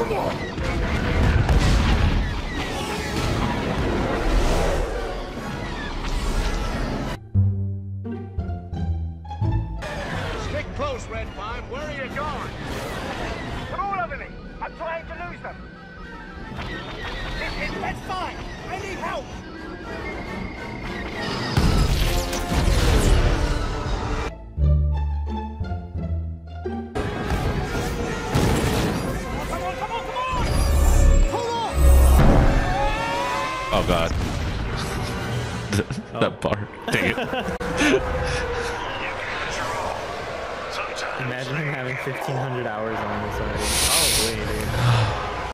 Come on. Stick close, Red 5. Where are you going? They're all over me. I'm trying to lose them. Oh god. that bar. Dang it. Imagine him having 1,500 hours on this already. Oh, Probably, dude.